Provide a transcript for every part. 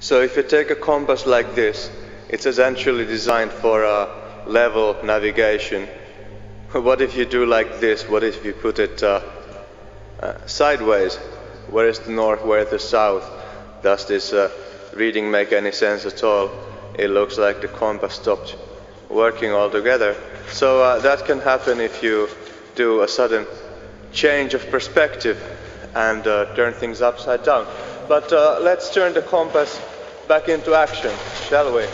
So if you take a compass like this, it's essentially designed for level navigation. What if you do like this? What if you put it uh, uh, sideways? Where is the north? Where is the south? Does this uh, reading make any sense at all? It looks like the compass stopped working altogether. So uh, that can happen if you do a sudden change of perspective and uh, turn things upside down. But uh, let's turn the compass back into action, shall we?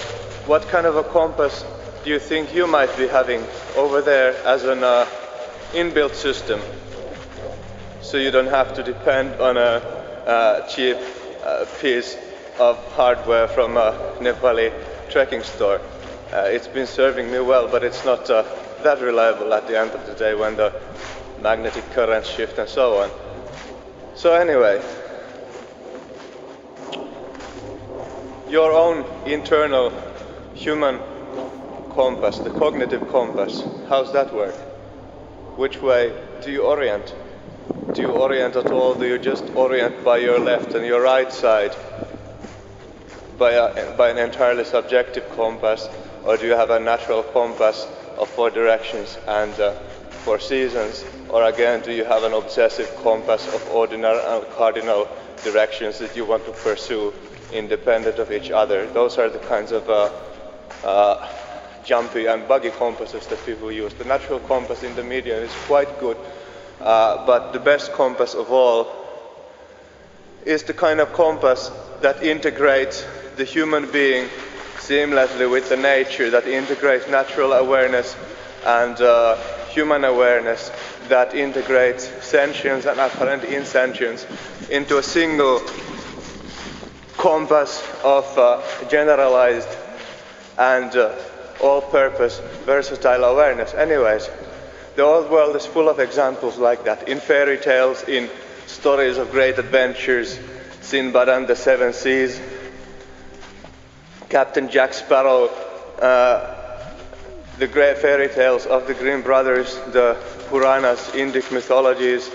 What kind of a compass do you think you might be having over there as an uh, inbuilt system? So you don't have to depend on a, uh, cheap uh, piece of hardware from a Nepali trekking store. Uh, it's been serving me well, but it's not that reliable at the end of the day when the magnetic currents shift and so on. So anyway, your own internal human compass, the cognitive compass, how's that work? Which way do you orient? Do you orient at all? Do you just orient by your left and your right side? By, a, by an entirely subjective compass? Or do you have a natural compass of four directions and uh, four seasons? Or again, do you have an obsessive compass of ordinal and cardinal directions that you want to pursue independent of each other? Those are the kinds of uh, uh, jumpy and buggy compasses that people use. The natural compass in the medium is quite good, uh, but the best compass of all is the kind of compass that integrates the human being seamlessly with the nature, that integrates natural awareness and uh, human awareness, that integrates sentience and apparent insentience into a single compass of uh, generalized and uh, all-purpose versatile awareness. Anyways, the old world is full of examples like that. In fairy tales, in stories of great adventures, Sinbad and the Seven Seas, Captain Jack Sparrow, uh, the great fairy tales of the Grimm brothers, the Puranas, Indic mythologies,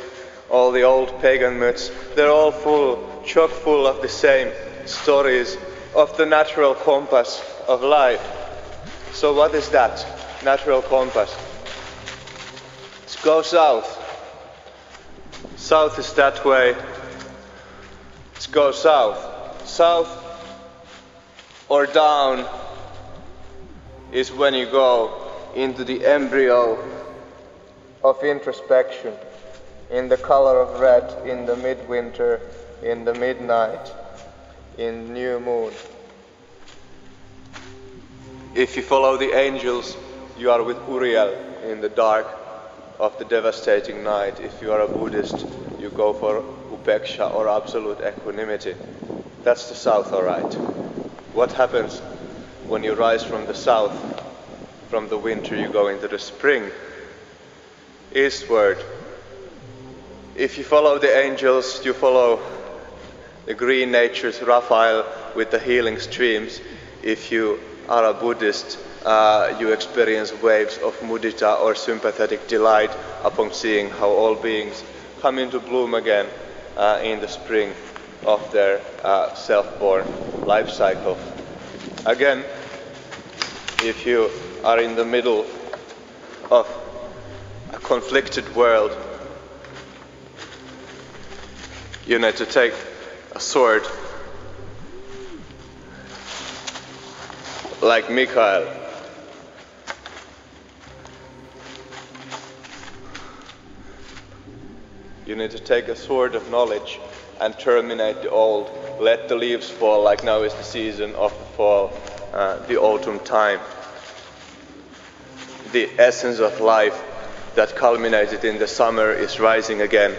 all the old pagan myths, they're all full, chock full of the same stories of the natural compass of life. So what is that natural compass? Let's go south. South is that way. Let's go south. South or down is when you go into the embryo of introspection, in the color of red, in the midwinter, in the midnight, in new moon. If you follow the angels, you are with Uriel in the dark of the devastating night. If you are a Buddhist, you go for upeksha or absolute equanimity. That's the south, alright. What happens when you rise from the south? From the winter, you go into the spring. Eastward. If you follow the angels, you follow the green nature's Raphael with the healing streams. If you are a Buddhist, uh, you experience waves of mudita or sympathetic delight upon seeing how all beings come into bloom again uh, in the spring of their uh, self-born life cycle. Again, if you are in the middle of a conflicted world, you need to take a sword like Mikhail. You need to take a sword of knowledge and terminate the old. Let the leaves fall, like now is the season of the fall, uh, the autumn time. The essence of life that culminated in the summer is rising again,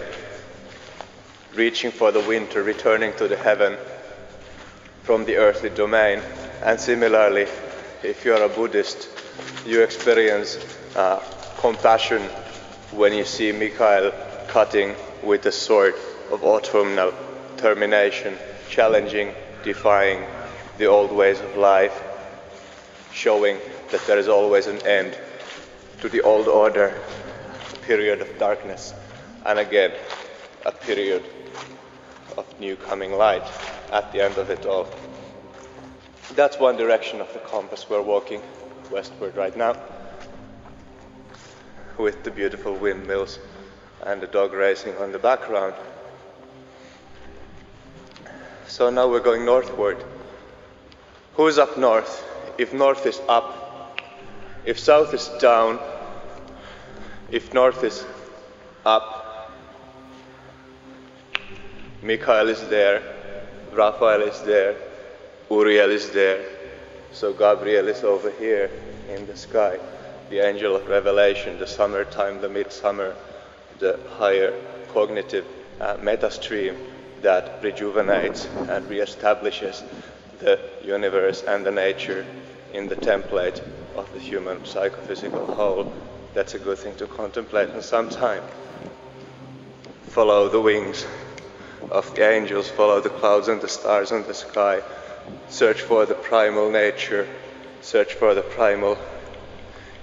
reaching for the winter, returning to the heaven from the earthly domain. And similarly, if you are a Buddhist, you experience uh, compassion when you see Mikhail cutting with the sword of autumnal termination, challenging, defying the old ways of life, showing that there is always an end to the old order, period of darkness, and again, a period new coming light at the end of it all. That's one direction of the compass. We're walking westward right now with the beautiful windmills and the dog racing on the background. So now we're going northward. Who's up north? If north is up, if south is down, if north is up, Mikhail is there, Raphael is there, Uriel is there, so Gabriel is over here in the sky, the angel of revelation, the summertime, the midsummer, the higher cognitive uh, meta stream that rejuvenates and reestablishes the universe and the nature in the template of the human psychophysical whole. That's a good thing to contemplate and sometime. Follow the wings of the angels, follow the clouds and the stars in the sky, search for the primal nature, search for the primal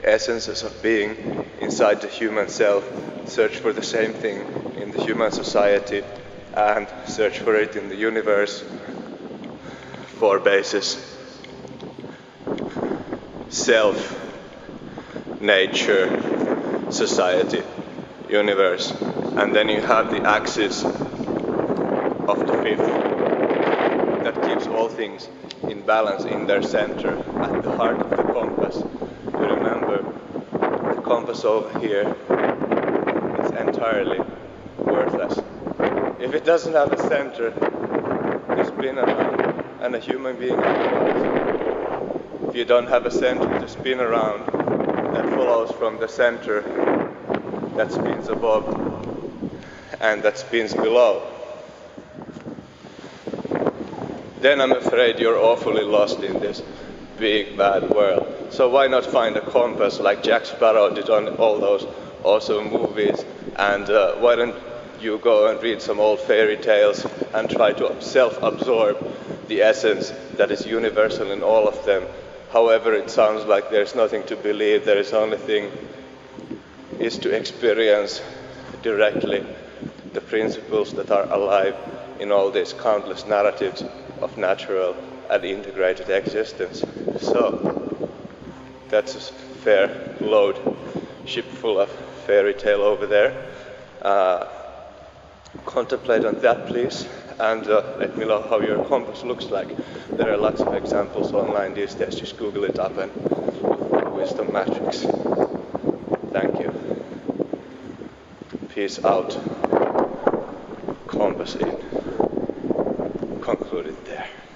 essences of being inside the human self, search for the same thing in the human society, and search for it in the universe. Four bases. Self, nature, society, universe. And then you have the axis of the fifth that keeps all things in balance in their center at the heart of the compass. You remember the compass over here is entirely worthless. If it doesn't have a center to spin around and a human being if you don't have a center to spin around that follows from the center that spins above and that spins below then I'm afraid you're awfully lost in this big bad world. So why not find a compass like Jack Sparrow did on all those awesome movies? And uh, why don't you go and read some old fairy tales and try to self-absorb the essence that is universal in all of them? However, it sounds like there's nothing to believe. There is only thing is to experience directly the principles that are alive in all these countless narratives of natural and integrated existence. So that's a fair load ship full of fairy tale over there. Uh, contemplate on that, please, and uh, let me know how your compass looks like. There are lots of examples online these days. Just Google it up and wisdom matrix. Thank you. Peace out. Compass in concluded there.